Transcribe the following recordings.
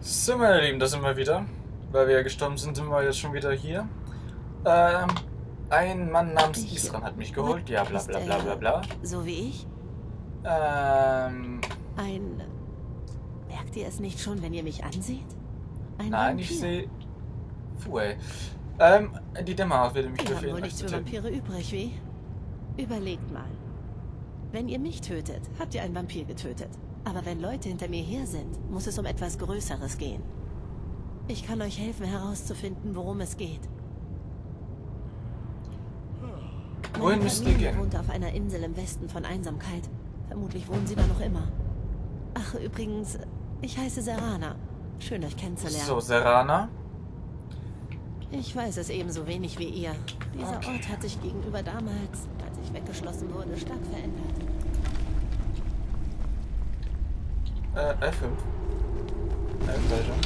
So, meine Lieben, da sind wir wieder. Weil wir ja gestorben sind, sind wir jetzt schon wieder hier. Ähm, ein Mann namens Ich- Isran hat mich geholt. Ja, bla bla bla bla bla. So wie ich? Ähm, Ein. Merkt ihr es nicht schon, wenn ihr mich ansieht? Ein nein, Vampir. ich sehe... Fuey. Ähm, die Dämmer würde mich Wir wohl befehlen, euch nichts für. Vampire übrig, wie? Überlegt mal. Wenn ihr mich tötet, habt ihr einen Vampir getötet. Aber wenn Leute hinter mir her sind, muss es um etwas Größeres gehen. Ich kann euch helfen herauszufinden, worum es geht. Wohin müsst ihr gehen? wohnt auf einer Insel im Westen von Einsamkeit. Vermutlich wohnen sie da noch immer. Ach, übrigens, ich heiße Serana. Schön, euch kennenzulernen. So, Serana. Ich weiß es ebenso wenig wie ihr. Dieser Okay. Ort hat sich gegenüber damals, als ich weggeschlossen wurde, stark verändert. Äh, F5. F weiter.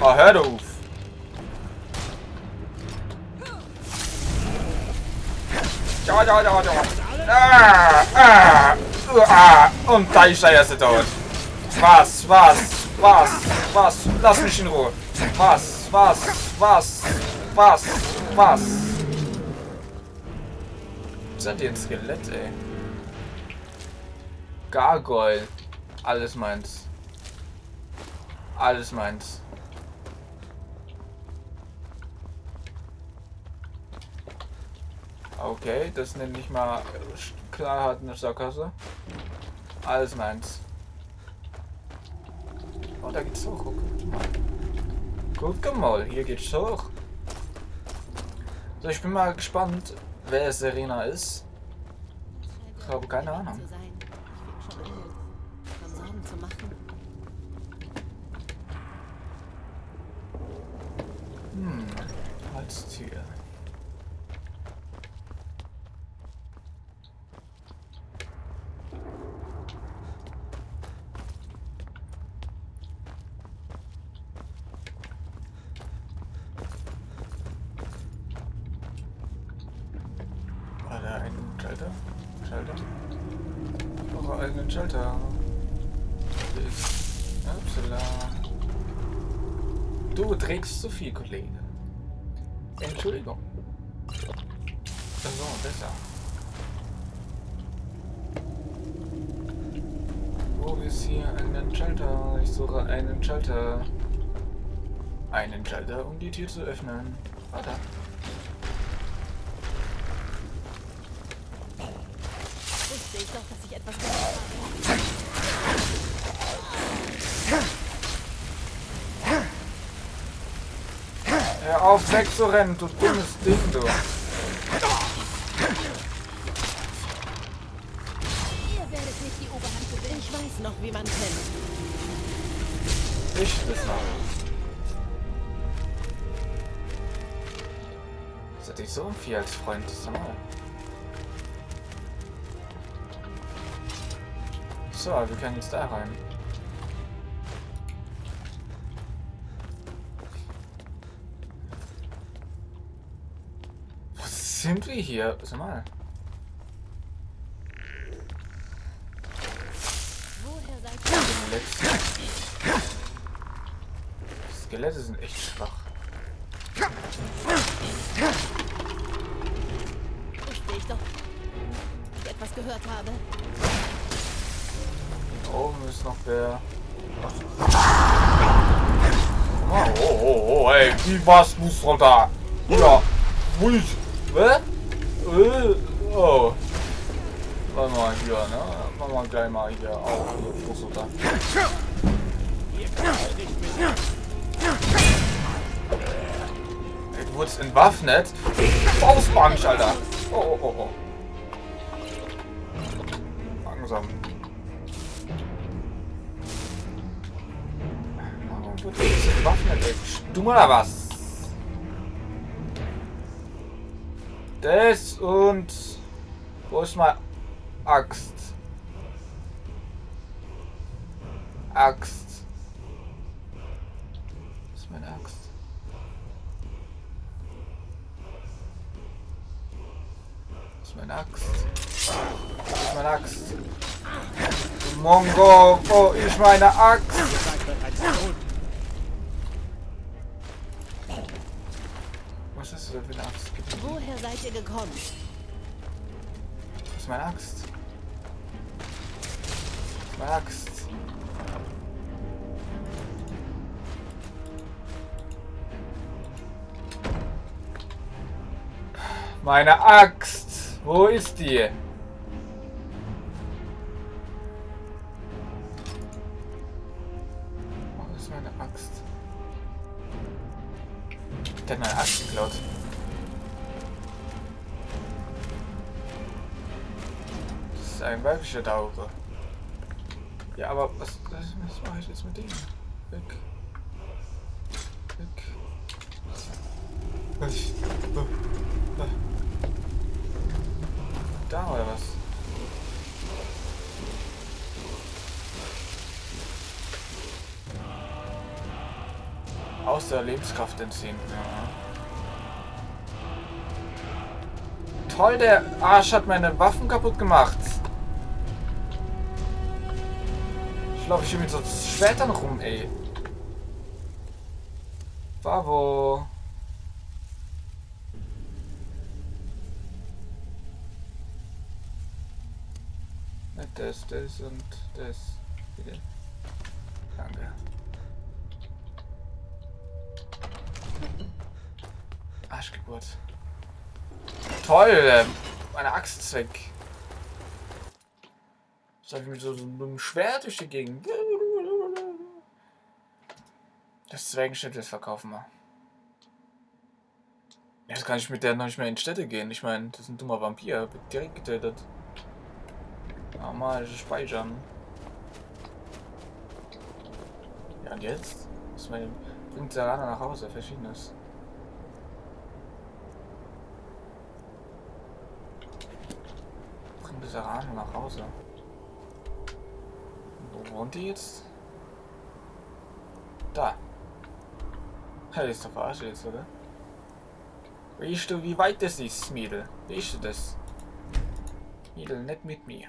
Oh, hör auf! Ja, ja, ja, ja. Ah, ah, ah, und da ist er erst tot. Was, was, was, was? Lass mich in Ruhe. Was, was, was, was, was? Seid ihr ein Skelett, ey? Gargoyle. Alles meins. Alles meins. Okay, das nenne ich mal knallhart eine Sackgasse. Alles meins. Oh, da geht's hoch. Guck mal. Guck mal, hier geht's hoch. So, ich bin mal gespannt, wer Serena ist. Ich habe keine Ahnung. Zu sein. Ich fing schon an, von Sorgen zu machen. Hm, Holztür. War da ein Schalter? Schalter? Einen Schalter. Du trägst zu viel, Kollege. Entschuldigung. So, besser. Wo ist hier ein Schalter? Ich suche einen Schalter. Einen Schalter, um die Tür zu öffnen. Warte. Wusste ich doch, dass ich etwas. Hör auf, wegzurennen, du dummes Ding, du. Ihr werdet nicht die Oberhand gewinnen. Ich weiß noch, wie man kämpft. Ich das noch. Das hatte ich so Vieh als Freund. Sag mal. So, wir können jetzt da rein. Wo sind wir hier? Sag mal. Skelette sind echt schwach. Wusste ich doch, ich etwas gehört habe. Ist noch wer. Oh, oh, oh, oh, ey, wie war's, muss runter? Ja, ruhig. Hä? Äh, oh. Warte mal hier, ne? Machen wir gleich mal hier auch hier Fuß runter. Ey, du wurdest entwaffnet. Faustbank, Alter. Oh, oh, oh, oh. Langsam. Warum wurde ich entwaffnet, ey? Stumm oder was? Das und... Wo ist meine Axt? Axt. Was ist meine Axt? Was ist meine Axt? Was ist meine Axt? Mongo, wo ist meine Axt? Das für eine Axt? Woher seid ihr gekommen? Was ist meine Axt? Meine Axt? Meine Axt! Wo ist die? Wirklicher Dauger. Ja, aber was, was, was mache ich jetzt mit dem? Weg. Weg. Da oder was? Aus der Lebenskraft entziehen. Ja. Toll, der Arsch hat meine Waffen kaputt gemacht. Ich laufe hier mit so Schwertern rum, ey. Bravo. Das, das und das. Bitte. Danke. Arschgeburt. Toll! ähm, Meine Axt ist weg. Jetzt habe ich mit so, so einem Schwert durch die Gegend. Das Zwergenschnitt, das verkaufen wir. Jetzt kann ich mit der noch nicht mehr in Städte gehen. Ich meine, das ist ein dummer Vampir. Direkt getötet. Normal speichern. Ja, und jetzt? Was mein, bringt Sarana nach Hause? Verschiedenes. Bringt Sarana nach Hause. Wo wohnt die jetzt? Da. Hey, ist doch verarscht jetzt, oder? Weißt du, wie weit das ist, Mädel? Weißt du das? Mädel, nicht mit mir.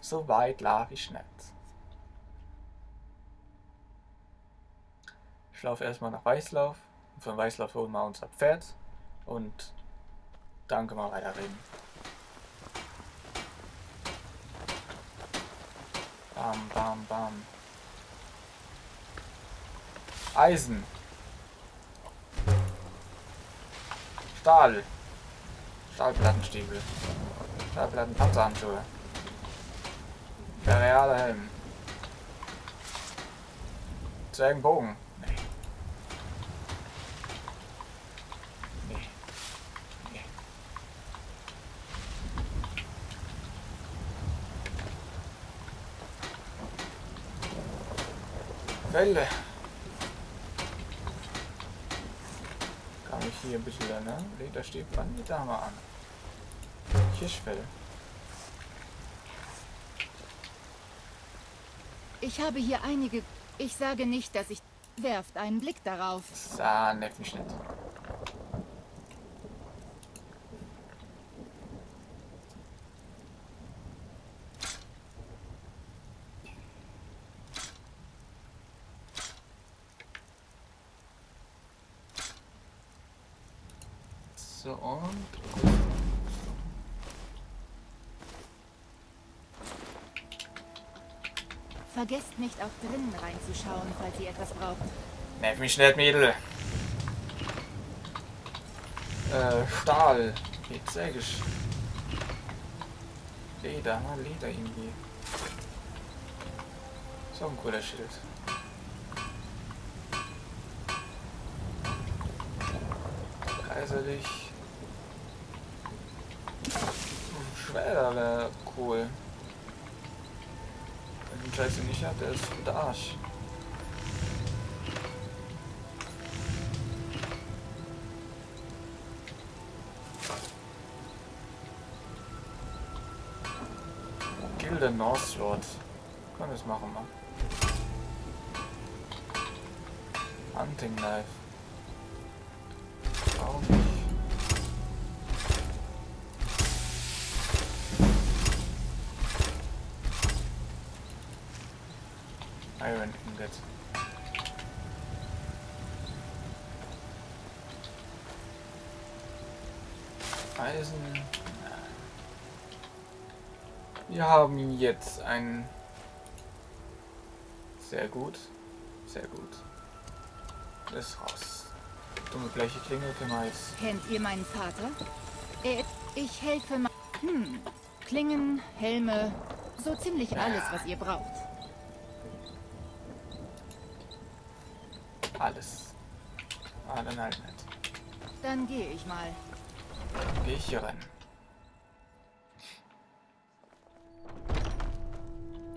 So weit laufe ich nicht. Ich laufe erstmal nach Weißlauf. Von Weißlauf holen wir unser Pferd. Und dann können wir weiterreden. Bam, bam, bam. Eisen. Stahl. Stahlplattenstiefel. Stahlplattenpanzerhandschuhe. Der reale Helm. Zwergenbogen. Nee. Nee. Nee. Welle. Kann ich hier ein bisschen, ne? Lederstäbchen, die Dame an. Kirschfell. Ich habe hier einige. Ich sage nicht, dass ich. Werft einen Blick darauf. Ah, nervt mich nicht. So und Vergesst nicht, auch drinnen reinzuschauen, falls ihr etwas braucht. nerv mich nicht, Mädel. Äh, Stahl. Jetzt sag ich. Leder, mal Leder irgendwie. So ein cooler Schild. Kaiserlich. Schwer wäre cool. Wenn ich den Scheiße nicht hab, der ist der Arsch. Gilde Northward. Können wir das machen, mal. Hunting Knife. Iron Ingot. Eisen. Wir haben jetzt ein sehr gut. Sehr gut. Das ist raus. Dumme gleiche Klinge für Mais. Kennt ihr meinen Vater? Er, ich helfe. Hm. Klingen, Helme, so ziemlich alles, was ihr braucht. Alles. Ah, dann halt nicht. Dann gehe ich mal. Geh ich hier rein.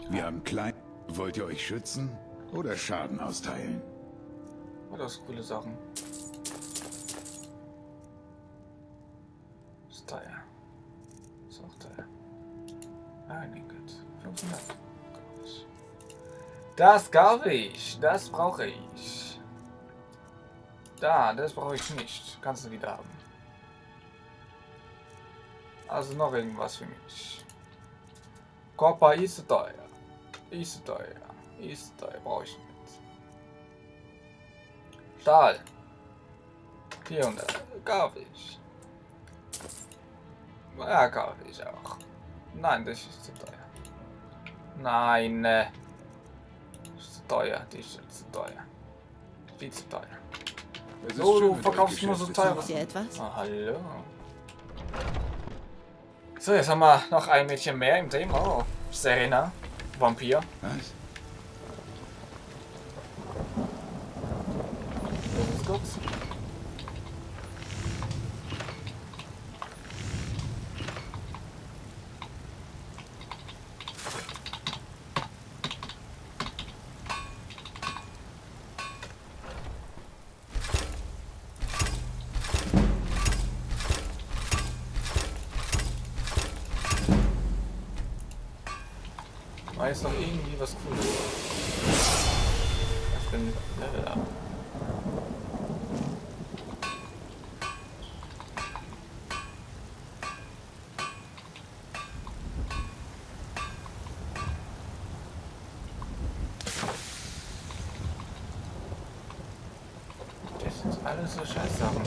Wir haben klein. Wollt ihr euch schützen oder Schaden austeilen? Oh, das ist coole Sachen. Ist teuer. Ist auch teuer. Ingot. 500. Gut. Das kaufe ich. Das brauche ich. Da, das brauche ich nicht. Kannst du wieder haben. Also noch irgendwas für mich. Kopper ist teuer. Ist teuer. Ist teuer. Brauche ich nicht. Stahl. 400. Kaufe ich. Ja, kaufe ich auch. Nein, das ist zu teuer. Nein. Das ist zu teuer. Die ist zu teuer. Viel zu teuer. Es ist So, schön, du verkaufst nur so teures. Ist etwas? Ah, hallo. So, jetzt haben wir noch ein Mädchen mehr im Team. Oh, Serena. Vampir. Was? Das ist gut. War jetzt noch irgendwie was Cooles. Bin Level up. Das sind alles so Scheißsachen.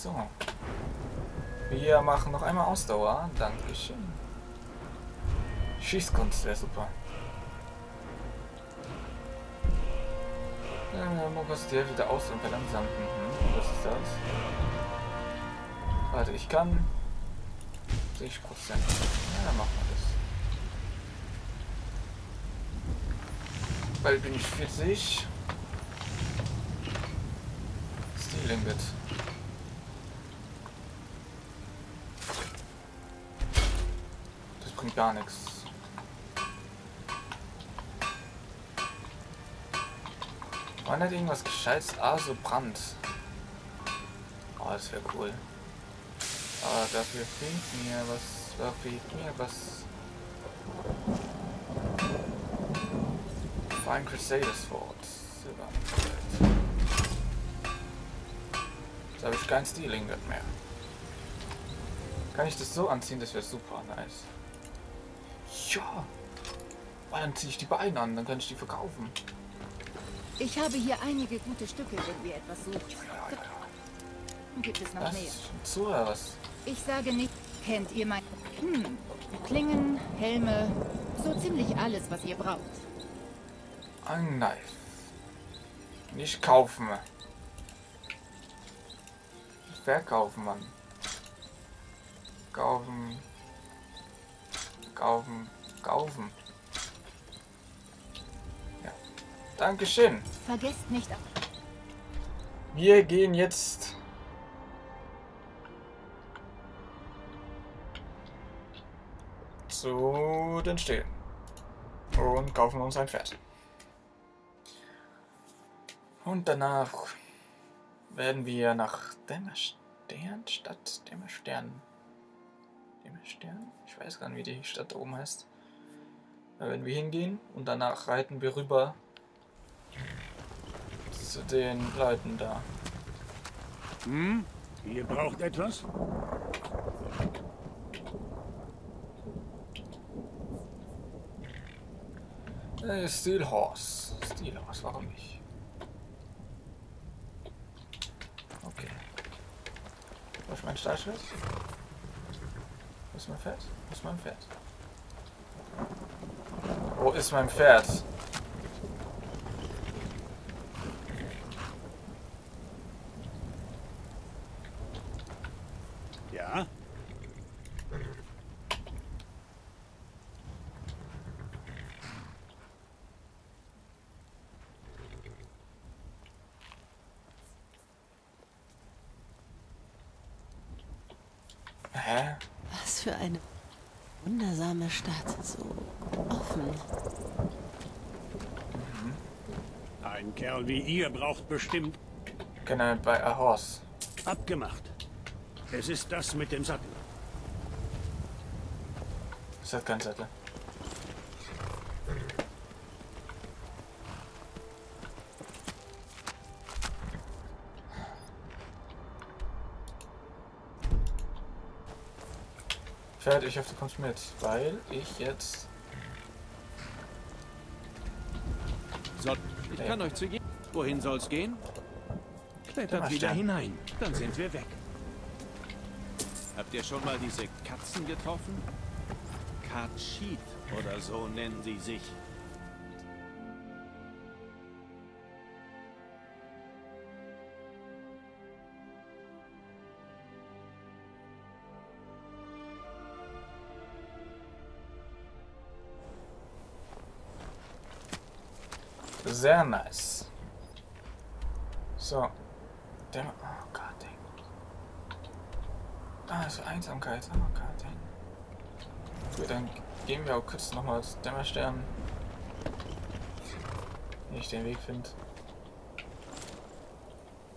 So. Wir machen noch einmal Ausdauer. Dankeschön. Schießkunst wäre super. Die Hälfte der Aus- und verlangsamt. Mhm, was ist das? Warte, ich kann 60 Prozent. Ja, dann machen wir das. Bald bin ich 40. Steel Ingot. Bringt gar nichts. War nicht irgendwas Gescheites? Ah, so Brand. Oh, das wäre cool. Aber dafür fehlt mir was. Da fehlt mir was. Fine Crusader Sword. Silber. Jetzt habe ich kein Steel Ingot mehr. Kann ich das so anziehen? Das wäre super nice. Ja. Oh, dann ziehe ich die Beine an, dann kann ich die verkaufen. Ich habe hier einige gute Stücke, wenn ihr etwas sucht. Gibt es noch Was? mehr? So was? Ich sage nicht, kennt ihr mein... Hm. Klingen, Helme, so ziemlich alles, was ihr braucht. Ein Knife. Nicht kaufen. Verkaufen, Mann. Kaufen. Kaufen. Kaufen. Ja. Dankeschön. Vergesst nicht... Wir gehen jetzt zu den Stehen und kaufen uns ein Pferd. Und danach werden wir nach Dämmerstern, Stadt Dämmerstern, Dämmerstern, ich weiß gar nicht, wie die Stadt da oben heißt, Da werden wir hingehen und danach reiten wir rüber zu den Leuten da. Hm? Ihr braucht etwas? Äh, Steel Horse. Steel Horse, warum nicht? Okay. Wo ist mein Stahlschild? Wo ist mein Pferd? Wo ist mein Pferd? Wo ist mein Pferd? Ja? Hä? Was für eine wundersame Stadt. So offen. Ein Kerl wie ihr braucht bestimmt Can I buy a horse? abgemacht. Es ist das mit dem Sattel. Das hat keinen Zettel. Pferd, ich hoffe, du kommst mit, weil ich jetzt... ich kann euch zu je... Wohin soll's gehen? Klettert wieder hinein, dann sind wir weg. Habt ihr schon mal diese Katzen getroffen? Katschit oder so nennen sie sich. Sehr nice. So. Der... Oh Gott, dang. Ah, so Einsamkeit. Oh Gott, dang. Gut, dann gehen wir auch kurz nochmal zu Dämmerstern. Wenn ich den Weg finde.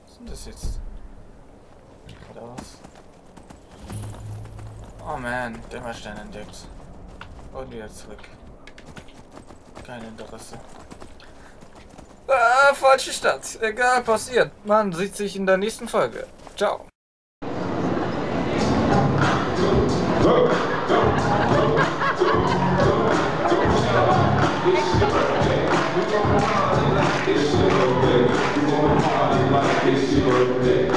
Was ist denn das jetzt? Geradeaus. Oh man, Dämmerstern entdeckt. Und wieder zurück. Kein Interesse. Ah, falsche Stadt. Egal, passiert. Man sieht sich in der nächsten Folge. Ciao. Thank you.